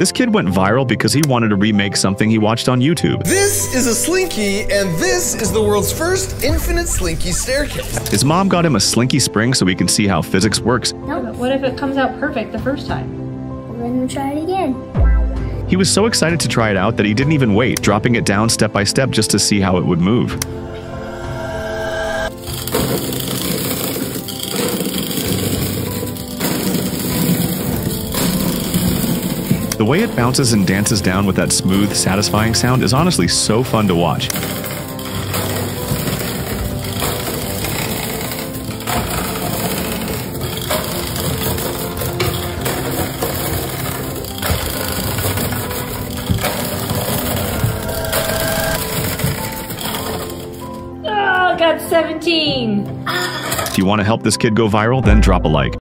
This kid went viral because he wanted to remake something he watched on YouTube. This is a slinky, and this is the world's first infinite slinky staircase. His mom got him a slinky spring so he can see how physics works. But what if it comes out perfect the first time? Then we try it again. He was so excited to try it out that he didn't even wait, dropping it down step by step just to see how it would move. The way it bounces and dances down with that smooth, satisfying sound is honestly so fun to watch. Oh, got 17. If you want to help this kid go viral, then drop a like.